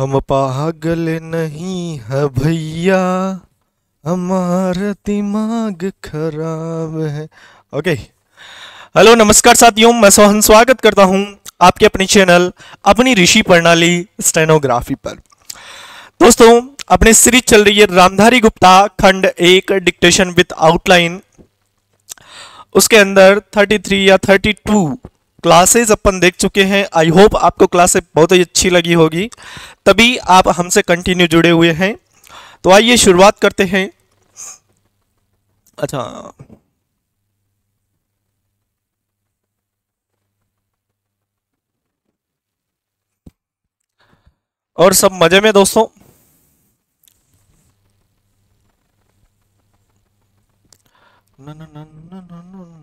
हम पागल नहीं है भैया, हमारा दिमाग खराब है। ओके हेलो नमस्कार साथियों, मैं सोहन स्वागत करता हूँ आपके अपनी चैनल अपनी ऋषि प्रणाली स्टेनोग्राफी पर। दोस्तों, अपनी सीरीज़ चल रही है रामधारी गुप्ता खंड एक डिक्टेशन विद आउटलाइन उसके अंदर 33 या 32 क्लासेज अपन देख चुके हैं आई होप आपको क्लासेज बहुत ही अच्छी लगी होगी तभी आप हमसे कंटिन्यू जुड़े हुए हैं तो आइए शुरुआत करते हैं अच्छा और सब मज़े में दोस्तों ना ना ना ना ना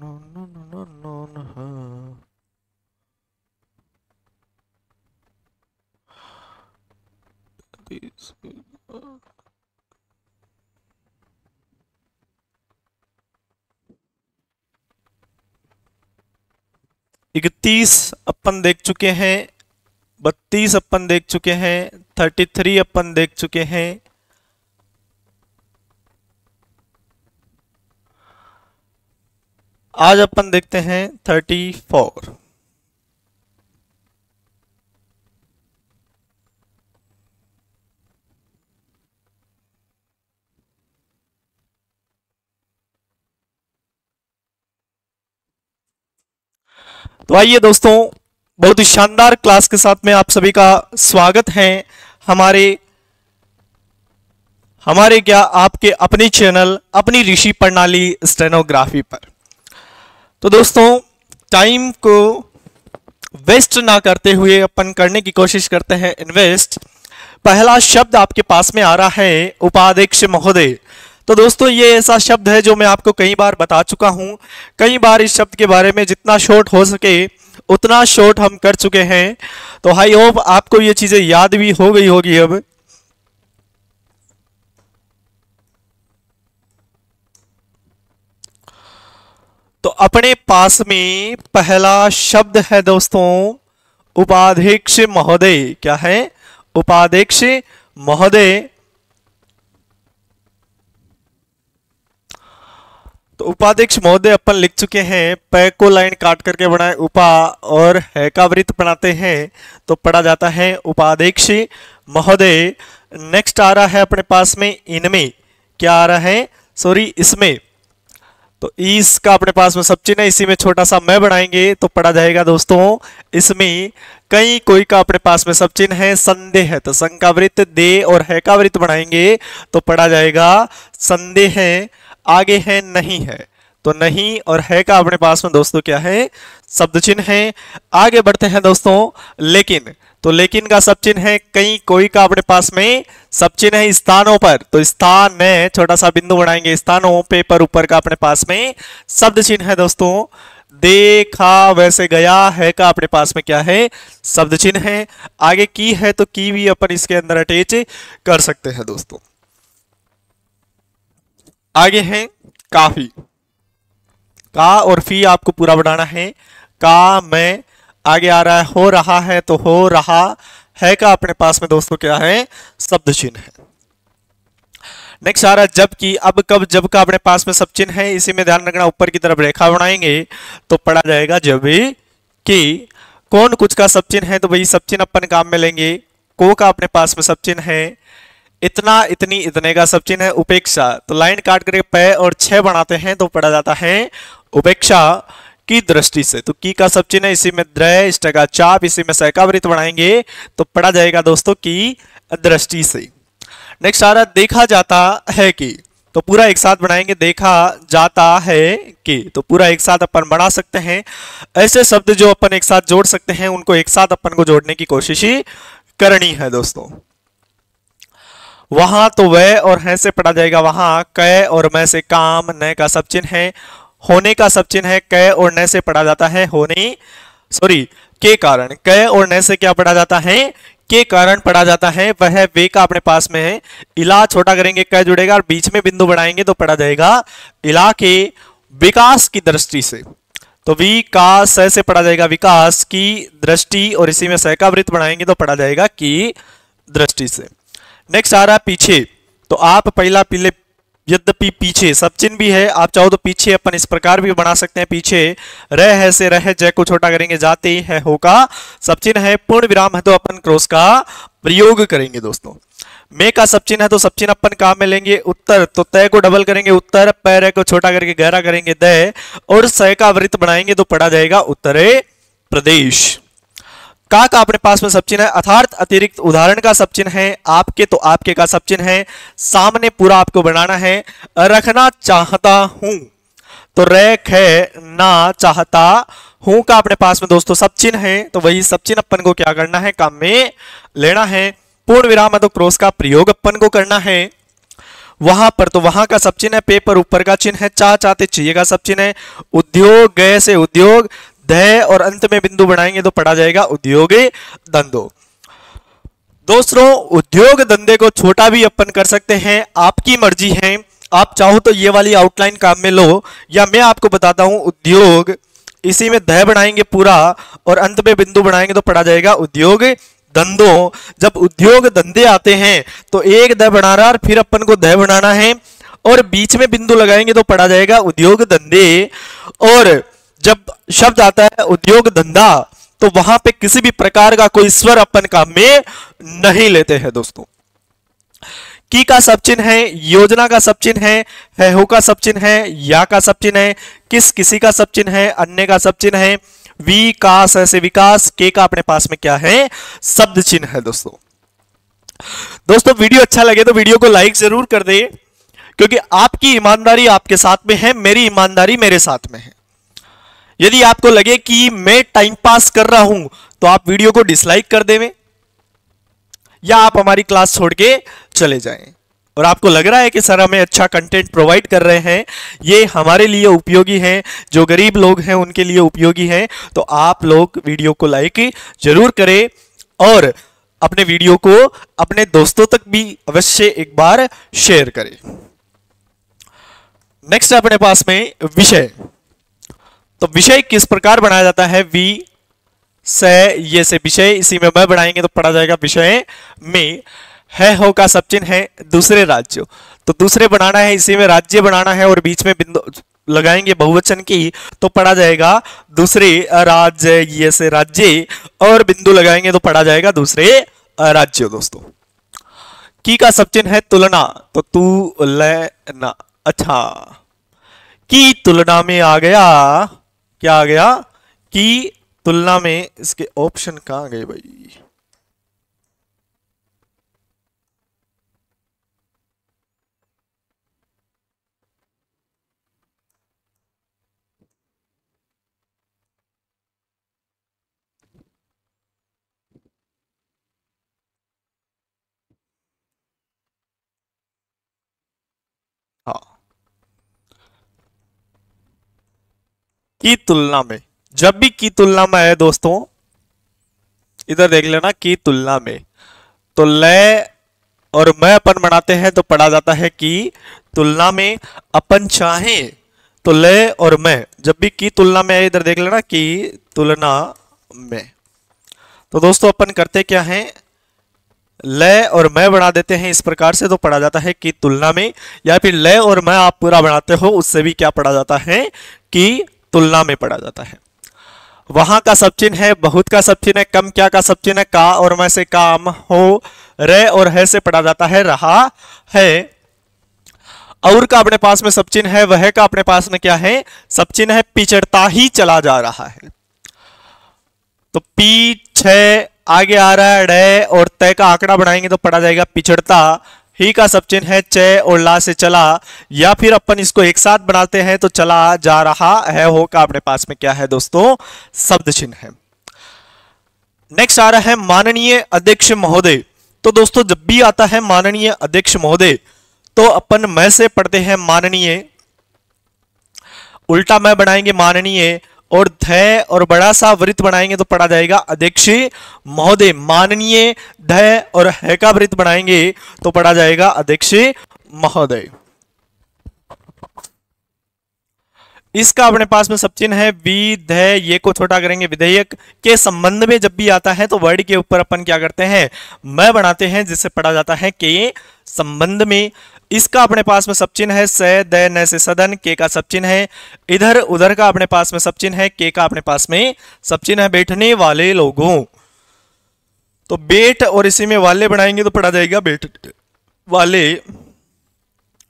इकतीस अपन देख चुके हैं, बत्तीस अपन देख चुके हैं थर्टी थ्री अपन देख चुके हैं। आज अपन देखते हैं थर्टी फोर तो आइए दोस्तों, बहुत ही शानदार क्लास के साथ में आप सभी का स्वागत है हमारे हमारे क्या आपके अपने चैनल, अपनी ऋषि प्रणाली स्टेनोग्राफी पर। तो दोस्तों, टाइम को वेस्ट ना करते हुए अपन करने की कोशिश करते हैं, इन्वेस्ट। पहला शब्द आपके पास में आ रहा है, उपाध्यक्ष महोदय। तो दोस्तों, ये ऐसा शब्द है जो मैं आपको कई बार बता चुका हूँ। कई बार इस शब्द के बारे में जितना शॉर्ट हो सके, उतना शॉर्ट हम कर चुके हैं। तो हाई होप आपको ये चीज़ें याद भी हो गई होगी अब। तो अपने पास में पहला शब्द है दोस्तों, उपाध्यक्ष महोदय। क्या है? उपाध्यक्ष महोदय। तो उपाध्यक्ष महोदय अपन लिख चुके हैं पै को लाइन काट करके बनाए उपा और है का वृत्त बनाते हैं तो पढ़ा जाता है उपाध्यक्ष महोदय। नेक्स्ट आ रहा है अपने पास में इनमें। क्या आ रहा है? सॉरी इसमें। तो इस का अपने पास में सब चिन्ह इसी में छोटा सा मैं बनाएँगे तो पढ़ा जाएगा दोस्तों, इसमें कई कोई का अपने पास में सब चिन्ह है, संदेह है तो संघ का वृत्त दे और है का वृत्त बनाएँगे तो पढ़ा जाएगा, संदेह है आगे है, नहीं है। तो नहीं और है का अपने पास में दोस्तों क्या है? शब्द चिन्ह है। आगे बढ़ते हैं दोस्तों, लेकिन। तो लेकिन का सब चिन्ह है, कहीं कोई का अपने पास में सब चिन्ह है स्थानों पर। तो स्थान में छोटा सा बिंदु बनाएँगे, स्थानों पे पर ऊपर का अपने पास में शब्द चिन्ह है दोस्तों। देखा वैसे गया है का अपने पास में क्या है? शब्द चिन्ह है। आगे की है तो की भी अपन इसके अंदर अटैच कर सकते हैं दोस्तों। आगे है काफ़ी। का और फ़ी आपको पूरा बनाना है। का मैं आगे आ रहा है, हो रहा है तो हो रहा है। का अपने पास में दोस्तों क्या है? शब्द चिन्ह है। नेक्स्ट आ रहा है, जब की, अब कब, जब का अपने पास में सब चिन्ह है, इसी में ध्यान रखना, ऊपर की तरफ़ रेखा बनाएँगे तो पढ़ा जाएगा जब कि कौन कुछ का सब चिन्ह है तो वही सब चिन्ह अपन काम में लेंगे। को का अपने पास में सब चिन्ह है इतना, इतनी, इतने का सब चिन्ह है उपेक्षा। तो लाइन काट करके पै और छह बनाते हैं तो पढ़ा जाता है उपेक्षा की दृष्टि से। तो की का सब चिन्ह है, इसी में द्रय का चाप, इसी में सहकावृत बनाएँगे तो पढ़ा जाएगा दोस्तों की दृष्टि से। नेक्स्ट आ रहा देखा जाता है कि तो पूरा एक साथ बनाएँगे, देखा जाता है कि तो पूरा एक साथ अपन बना सकते हैं। ऐसे शब्द जो अपन एक साथ जोड़ सकते हैं, उनको एक साथ अपन को जोड़ने की कोशिश ही करनी है दोस्तों। वहाँ तो वह और है से पढ़ा जाएगा वहाँ, कै और मैं से काम, न का सब चिन्ह है, होने का सब चिन्ह है, कै और न से पढ़ा जाता है होने सॉरी के कारण, कै और न से क्या पढ़ा जाता है, के कारण पढ़ा जाता है, वह वे का अपने पास में है, इला छोटा करेंगे, कै जुड़ेगा, और बीच में बिंदु बढ़ाएँगे तो पढ़ा जाएगा, इला के विकास की दृष्टि से तो विकास, से पढ़ा जाएगा विकास की दृष्टि, और इसी में सह का वृत्त बनाएँगे तो पढ़ा जाएगा की दृष्टि से। नेक्स्ट आ रहा है पीछे। तो आप पहला पीले यद्यपि पीछे सब चिन्ह भी है, आप चाहो तो पीछे अपन इस प्रकार भी बना सकते हैं पीछे। रह है से रह, जय को छोटा करेंगे, जाते ही है होगा। सब चिन्ह है, पूर्ण विराम है तो अपन क्रॉस का प्रयोग करेंगे दोस्तों। मे का सब चिन्ह है तो सब चिन्ह अपन काम में लेंगे उत्तर तो तय को डबल करेंगे उत्तर, पैर को छोटा करके गहरा करेंगे दय और सय का वृत्त बनाएँगे तो पढ़ा जाएगा उत्तरे प्रदेश। का का अपने पास में सब चिन्ह है? अर्थात अतिरिक्त उदाहरण का सब चिन्ह है। आपके तो आपके का सब चिन्ह है। सामने पूरा आपको बनाना है। रखना चाहता हूँ। तो रेख है, ना चाहता हूँ का अपने पास में दोस्तों सब चिन्ह है। तो वही सब चिन्ह अपन को क्या करना है? काम में लेना है। पूर्ण विराम तो क्रॉस का प्रयोग अपन को करना है। वहाँ पर तो वहाँ का सब चिन्ह है। पे पर ऊपर का चिन्ह है। चाह चाहते चाहिए का सब चिन्ह है। उद्योग गए से उद्योग दय और अंत में बिंदु बनाएँगे तो पढ़ा जाएगा उद्योग धंधो। दोस्तों, उद्योग धंधे को छोटा भी अपन कर सकते हैं, आपकी मर्ज़ी है। आप चाहो तो ये वाली आउटलाइन काम में लो, या मैं आपको बताता हूँ, उद्योग, इसी में दह बनाएँगे पूरा और अंत में बिंदु बनाएँगे तो पढ़ा जाएगा उद्योग धंधो। जब उद्योग धंधे आते हैं तो एक दह बना रहा और फिर अपन को दह बनाना है और बीच में बिंदु लगाएँगे तो पढ़ा जाएगा उद्योग धंधे। और जब शब्द आता है उद्योग धंधा तो वहाँ पे किसी भी प्रकार का कोई स्वर अपन काम में नहीं लेते हैं दोस्तों। की का सब चिन्ह है, योजना का सब चिन्ह है है हो का सब चिन्ह है, या का सब चिन्ह है, किस किसी का सब चिन्ह है, अन्य का सब चिन्ह है विकास ऐसे विकास, के का अपने पास में क्या है, शब्द चिन्ह है दोस्तों। दोस्तों, वीडियो अच्छा लगे तो वीडियो को लाइक ज़रूर कर दे, क्योंकि आपकी ईमानदारी आपके साथ में है, मेरी ईमानदारी मेरे साथ में है। यदि आपको लगे कि मैं टाइम पास कर रहा हूँ तो आप वीडियो को डिसलाइक कर देवें, या आप हमारी क्लास छोड़ के चले जाएँ। और आपको लग रहा है कि सर हमें अच्छा कंटेंट प्रोवाइड कर रहे हैं, ये हमारे लिए उपयोगी है, जो गरीब लोग हैं, उनके लिए उपयोगी है तो आप लोग वीडियो को लाइक ज़रूर करें और अपने वीडियो को अपने दोस्तों तक भी अवश्य एक बार शेयर करें। नेक्स्ट अपने पास में विषय। तो विषय किस प्रकार बनाया जाता है? वी, से, ये से विषय, इसी में मैं बनाएँगे तो पढ़ा जाएगा विषय में। है, हो का सब चिन्ह है दूसरे राज्य। तो दूसरे बनाना है, इसी में राज्य बनाना है और बीच में बिंदु लगाएँगे बहुवचन की तो पढ़ा जाएगा दूसरे राज्य, ये से राज्य, और बिंदु लगाएँगे तो पढ़ा जाएगा दूसरे राज्य, दोस्तों। की का सब चिन्ह है तुलना तो तू लेना अच्छा। की तुलना में आ गया क्या आ गया? की तुलना में इसके ऑप्शन कहाँ गए भाई? की तुलना में, जब भी की तुलना में है दोस्तों, इधर देख लेना की तुलना में। तो लय और मैं अपन बनाते हैं तो पढ़ा जाता है कि तुलना में अपन चाहे तो लय और मैं। जब भी की तुलना में इधर देख लेना कि तुलना में। तो दोस्तों, अपन करते क्या है? लय और मैं बना देते हैं, इस प्रकार से तो पढ़ा जाता है कि तुलना में। या फिर लय और मैं आप पूरा बनाते हो, उससे भी क्या पढ़ा जाता है? कि तुलना में पढ़ा जाता है। वहाँ का सब चिन्ह है, बहुत का सब चिन्ह है, कम क्या का सब चिन्ह है, का और मैं से काम हो, रे और है से पढ़ा जाता है, रहा है। और का अपने पास में सब चिन्ह है, वह का अपने पास में क्या है सब चिन्ह है, पिछड़ता ही चला जा रहा है। तो पी छ आगे आ रहा है डे और तय का आंकड़ा बनाएँगे तो पढ़ा जाएगा पिछड़ता ही का सब चिन्ह है, च और ला से चला। या फिर अपन इसको एक साथ बनाते हैं तो चला जा रहा है हो का अपने पास में क्या है दोस्तों? शब्द चिन्ह है। नेक्स्ट आ रहा है माननीय अध्यक्ष महोदय। तो दोस्तों, जब भी आता है माननीय अध्यक्ष महोदय तो अपन मैं से पढ़ते हैं माननीय। उल्टा मैं बनाएँगे माननीय। और ध और बड़ा सा वृत्त बनाएँगे तो पढ़ा जाएगा। अध्यक्ष महोदय, माननीय ध और है का वृत्त बनाएँगे तो पढ़ा जाएगा। अध्यक्ष महोदय। इसका अपने पास में सब चिन्ह है विधेय ये को छोटा करेंगे विधेयक के संबंध में जब भी आता है तो वर्ड के ऊपर अपन क्या करते हैं? मैं बनाते हैं, जिससे पढ़ा जाता है के संबंध में। इसका अपने पास में सब चिन्ह है, स, द, न, से सदन, के का सब चिन्ह है, इधर, उधर का अपने पास में सब चिन्ह है, के का अपने पास में सब चिन्ह है, बैठने वाले लोगों। तो बेट और इसी में वाले बनाएँगे तो पढ़ा जाएगा, बेट वाले।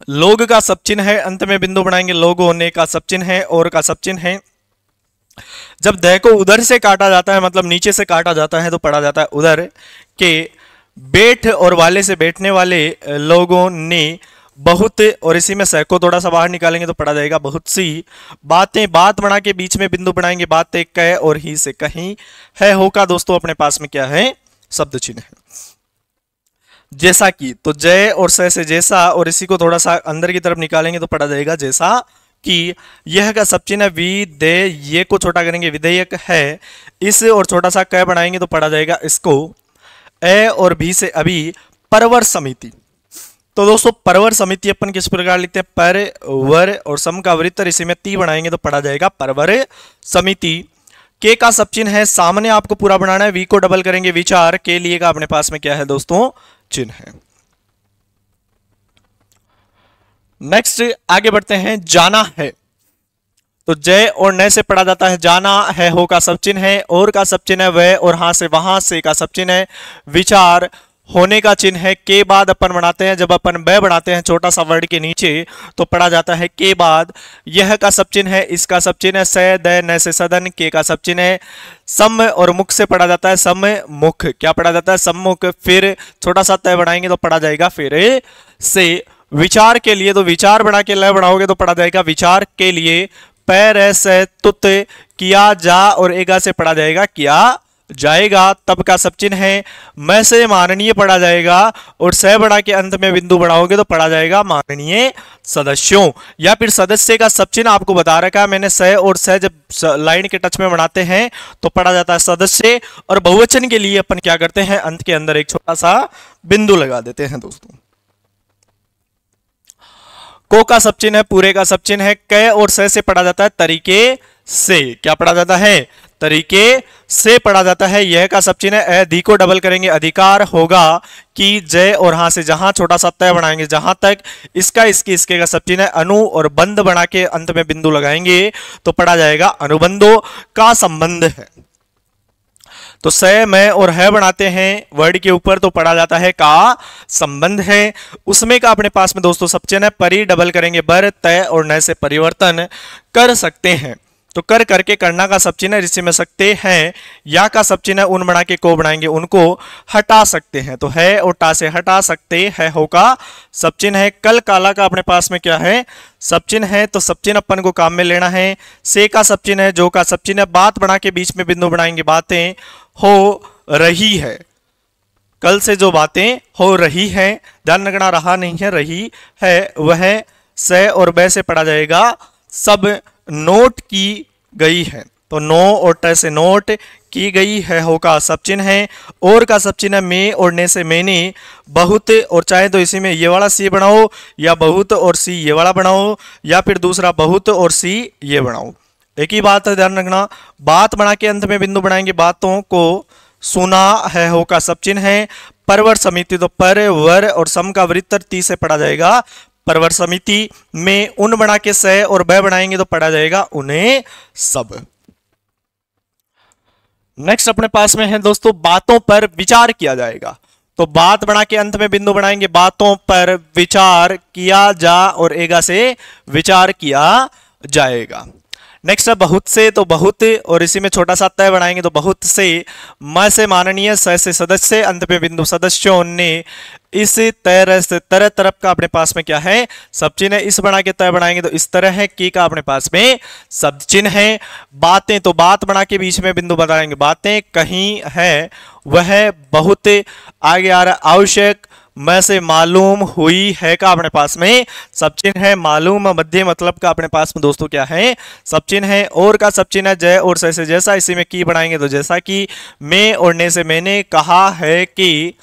लोग का सब चिन्ह है, अंत में बिंदु बनाएँगे, लोग होने का सब चिन्ह है, और का सब चिन्ह है। जब दह को उधर से काटा जाता है मतलब नीचे से काटा जाता है तो पढ़ा जाता है उधर, के बेठ और वाले से बैठने वाले लोगों ने बहुत, और इसी में सह को थोड़ा सा बाहर निकालेंगे तो पढ़ा जाएगा बहुत सी बातें। बात बना के बीच में बिंदु बनाएँगे, बातें कह और ही से कहीं। है हो का दोस्तों, अपने पास में क्या है? शब्द चिन्ह है। जैसा कि तो जय और स से जैसा, और इसी को थोड़ा सा अंदर की तरफ़ निकालेंगे तो पढ़ा जाएगा जैसा कि, यह का सब चिन्ह विदे ये को छोटा करेंगे विधेयक है। इस और छोटा सा क बनाएँगे तो पढ़ा जाएगा इसको ए और बी से अभी परवर समिति। तो दोस्तों, परवर समिति अपन किस प्रकार लिखते हैं? पर वर और सम का वृत्तर इसी में ती बनाएँगे तो पढ़ा जाएगा। परवर समिति। के का सब चिन्ह है? सामने आपको पूरा बनाना है। वी को डबल करेंगे विचार। के लिए का अपने पास में क्या है दोस्तों? चिन्ह है। नेक्स्ट आगे बढ़ते हैं। जाना है। तो जय और न से पढ़ा जाता है, जाना है, हो का सब चिन्ह है, और का सब चिन्ह है वह और हाँ से वहाँ से का सब चिन्ह है। विचार होने का चिन्ह है, के बाद अपन बनाते हैं, जब अपन ब बनाते हैं, छोटा सा वर्ड के नीचे तो पढ़ा जाता है, के बाद यह का सब चिन्ह है इसका सब चिन्ह है, स, द, न से सदन, के का सब चिन्ह है। सम और मुख से पढ़ा जाता है, सम मुख। क्या पढ़ा जाता है? सम्मुख फिर छोटा सा तय बनाएँगे तो पढ़ा जाएगा फिर से। विचार के लिए तो विचार बना के लय बढ़ाओगे तो पढ़ा जाएगा, विचार के लिए पैर से तुत किया जा और एगा से पढ़ा जाएगा, किया जाएगा, तब का सब चिन्ह है। मैं से माननीय पढ़ा जाएगा और सह बड़ा के अंत में बिंदु बढ़ाओगे तो पढ़ा जाएगा माननीय सदस्यों। या फिर सदस्य का सब चिन्ह आपको बता रखा है, मैंने सह और स जब लाइन के टच में बनाते हैं तो पढ़ा जाता है सदस्य और बहुवचन के लिए अपन क्या करते हैं, अंत के अंदर एक छोटा सा बिंदु लगा देते हैं दोस्तों। को का सब चिन्ह है, पूरे का सब चिन्ह है, क और स से पढ़ा जाता है तरीके से। क्या पढ़ा जाता है? तरीके से पढ़ा जाता है। यह का सब चिन्ह अधि को डबल करेंगे। अधिकार होगा कि जय और हाँ से जहाँ छोटा सा तय बनाएँगे, जहाँ तक इसका, इसके इसके का सब चिन्ह अनु और बंद बना के अंत में बिंदु लगाएँगे तो पढ़ा जाएगा, अनुबंधों का संबंध है। तो स, मैं और है बनाते हैं, वर्ड के ऊपर तो पढ़ा जाता है का संबंध है। उसमें का अपने पास में दोस्तों सब है, परी डबल करेंगे बर तय और न से परिवर्तन कर सकते हैं। तो कर करके करना का सब चिन्ह जिससे में सकते हैं, या का सब चिन्ह उन बना के को बनाएँगे, उनको हटा सकते हैं। तो है और टा से हटा सकते है हो का सब चिन्ह है। कल काला का अपने पास में क्या है? सब चिन्ह है तो सब चिन्ह अपन को काम में लेना है। से का सब चिन्ह है, जो का सब चिन्ह बात बना के बीच में बिंदु बनाएँगे बातें। हो रही है। कल से जो बातें हो रही हैं, ध्यान रखना रहा नहीं है, रही है, वह स और बै से पढ़ा जाएगा। सब नोट की गई है। तो नो और ट से नोट की गई है, हो का सब चिन्ह है, और का सब चिन्ह में और ने से मैंने बहुत और चाहे तो इसी में ये वाला सी बनाओ, या बहुत और सी ये वाला बनाओ, या फिर दूसरा बहुत और सी ये बनाओ। एक ही बात ध्यान रखना, बात बना के अंत में बिंदु बनाएँगे बातों को। सुना है हो का सब चिन्ह है, परवर समिति तो पर वर और सम का वृत्तर ती से पढ़ा जाएगा। परवर समिति में उन बना के स और ब बनाएँगे तो पढ़ा जाएगा उन्हें सब। नेक्स्ट अपने पास में है दोस्तों, बातों पर विचार किया जाएगा। तो बात बना के अंत में बिंदु बनाएँगे, बातों पर विचार किया जा और एगा से विचार किया जाएगा। नेक्स्ट है बहुत से तो बहुत, और इसी में छोटा सा तय बनाएँगे तो बहुत से, म से माननीय स से सदस्य, अंत में बिंदु सदस्यों ने इस तरह से, तरह तरफ़ का अपने पास में क्या है? सब चिन्ह है इस बना के तय बनाएँगे तो इस तरह है, की का अपने पास में सब चिन्ह है। बातें तो बात बना के बीच में बिंदु बताएँगे बातें कहीं है, वह बहुत आगे आ रहा आवश्यक में से मालूम हुई है का अपने पास में? सब चिन्ह है मालूम, मध्य मतलब का अपने पास में दोस्तों क्या है? सब चिन्ह है और का सब चिन्ह है, जय और से जैसा। इसी में की बनाएँगे तो जैसा कि मैं और ने से मैंने कहा है कि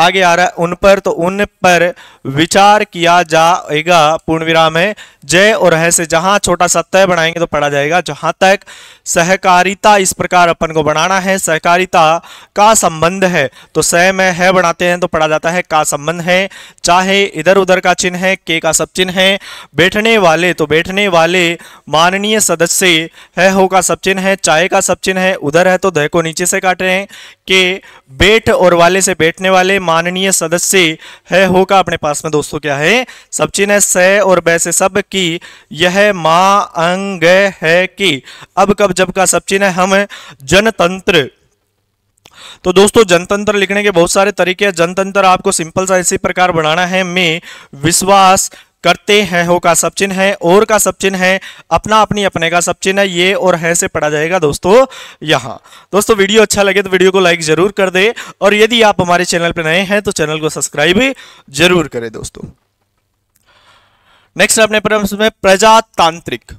आगे आ रहा है, उन पर तो उन पर विचार किया जाएगा पूर्ण विराम है। जय और है से जहाँ छोटा सा तय बनाएँगे तो पढ़ा जाएगा, जहाँ तक सहकारिता इस प्रकार अपन को बनाना है, सहकारिता का संबंध है। तो सह में है बनाते हैं तो पढ़ा जाता है, का संबंध है, चाहे इधर उधर का चिन्ह है, के का सब चिन्ह है, बैठने वाले तो बैठने वाले माननीय सदस्य है, हो का सब चिन्ह है, चाहे का सब चिन्ह है, उधर है तो दह को नीचे से काट रहे हैं, के बैठ और वाले से बैठने वाले माननीय सदस्य है हो का अपने पास में दोस्तों क्या है? सब चिन्ह है स और बै से सब की, यह मा अंग है कि। अब कब जब का सब चिन्ह है, हम जनतंत्र। तो दोस्तों, जनतंत्र लिखने के बहुत सारे तरीके हैं। जनतंत्र आपको सिंपल सा इसी प्रकार बनाना है, मैं विश्वास करते हैं, हो का सब चिन्ह है, और का सब चिन्ह है, अपना अपनी अपने का सब चिन्ह है, ये और है से पढ़ा जाएगा दोस्तों यहाँ। दोस्तों, वीडियो अच्छा लगे तो वीडियो को लाइक ज़रूर कर दे, और यदि आप हमारे चैनल पर नए हैं तो चैनल को सब्सक्राइब ज़रूर करें दोस्तों। नेक्स्ट अपने में प्रजातांत्रिक।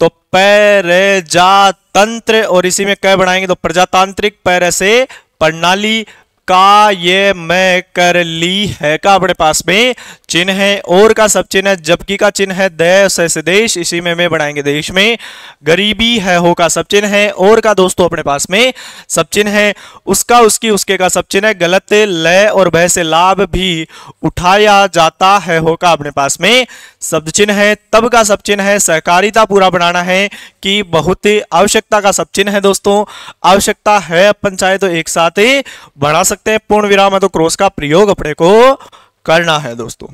तो पैरजातंत्र, और इसी में कै बनाएँगे तो प्रजातांत्रिक पैर से प्रणाली का ये मैं कर ली है? का अपने पास में चिन्ह है, और का सब चिन्ह है, जबकि का चिन्ह है देश से देश, इसी में मैं बनाएँगे देश में। गरीबी है हो का सब चिन्ह है, और का दोस्तों अपने पास में सब चिन्ह है। उसका, उसकी, उसके का सब चिन्ह है, गलत लय और भय से लाभ भी उठाया जाता है हो का अपने पास में शब्द चिन्ह है। तब का सब चिन्ह है, सहकारिता पूरा बनाना है कि बहुत आवश्यकता का सब चिन्ह है दोस्तों। आवश्यकता है, अपन चाहे तो एक साथ बढ़ा सकते हैं। पूर्ण विराम है तो क्रॉस का प्रयोग अपने को करना है दोस्तों।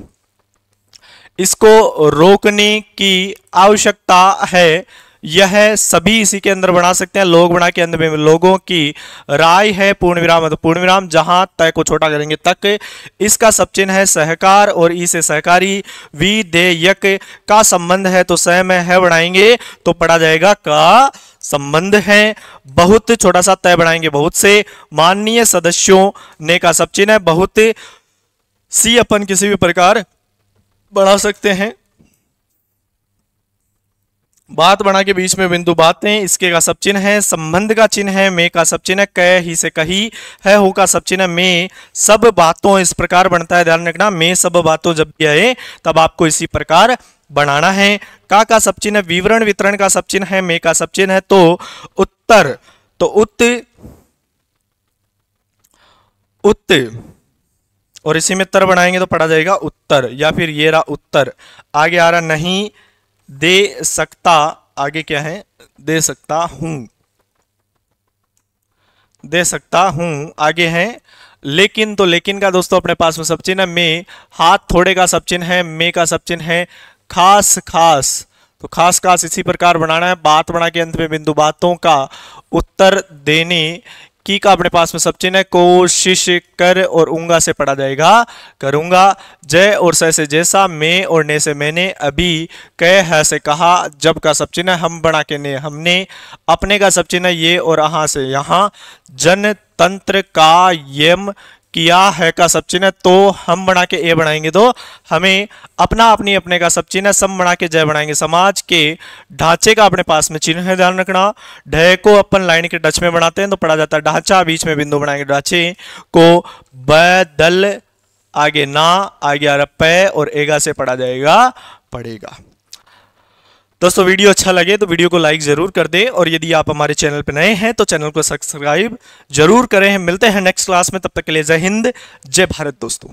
इसको रोकने की आवश्यकता है। यह सभी इसी के अंदर बना सकते हैं, लोग बना के अंदर में लोगों की राय है पूर्ण विराम तो पूर्ण विराम जहाँ तय को छोटा करेंगे तक, इसका सब चिन्ह है सहकार और ई से सहकारी विधेयक का संबंध है तो सह में है बढ़ाएँगे तो पढ़ा जाएगा का संबंध है। बहुत छोटा सा तय बनाएँगे बहुत से। माननीय सदस्यों ने का सब चिन्ह है, बहुत सी अपन किसी भी प्रकार बढ़ा सकते हैं। बात बना के बीच में बिंदु बातें, इसके का सब चिन्ह है, संबंध का चिन्ह है, मे का सब चिन्ह कह ही से कही है, हो का सब चिन्ह, में सब बातों इस प्रकार बनता है, ध्यान रखना, मे सब बातों जब भी आए, तब आपको इसी प्रकार बनाना है। का का सब चिन्ह, विवरण वितरण का सब चिन्ह है, मे का सब चिन्ह है तो उत्तर तो उत उत, और इसी में तर बनाएँगे तो पढ़ा जाएगा उत्तर, या फिर ये रहा उत्तर। आगे आ रहा नहीं दे सकता, आगे क्या है? दे सकता हूँ। दे सकता हूँ, आगे है। लेकिन तो लेकिन का दोस्तों अपने पास में सब चिन्ह है। मे, हाथ थोड़े का सब चिन्ह है, मे का सब चिन्ह है। खास खास। तो खास खास इसी प्रकार बनाना है। बात बना के अंत में बिंदु बातों का उत्तर देने की का अपने पास में सब चिन्ह है। कोशिश कर और उंगा से पढ़ा जाएगा। करूँगा। जय और स से जैसा, मैं और ने से मैंने। अभी कह है से कहा, जब का सब चिन्ह हम बना के ने हमने। अपने का सब चिन्ह ये और अहा से यहाँ। जन तंत्र का यम किया है का सब चिन्ह तो हम बना के ए बनाएँगे। तो हमें अपना अपनी अपने का सब चिन्ह सम बना के जय बनाएँगे। समाज के ढांचे का अपने पास में चिन्ह है ध्यान रखना। ढय को अपन लाइन के टच में बनाते हैं तो पढ़ा जाता है। ढांचा बीच में बिंदु बनाएँगे। ढांचे को बदल आगे ना, आगे पै और एगा से पढ़ा जाएगा, पढ़ेगा। दोस्तों, वीडियो अच्छा लगे तो वीडियो को लाइक ज़रूर कर दें और यदि आप हमारे चैनल पर नए हैं तो चैनल को सब्सक्राइब ज़रूर करें। मिलते हैं नेक्स्ट क्लास में, तब तक के लिए जय हिंद, जय भारत दोस्तों।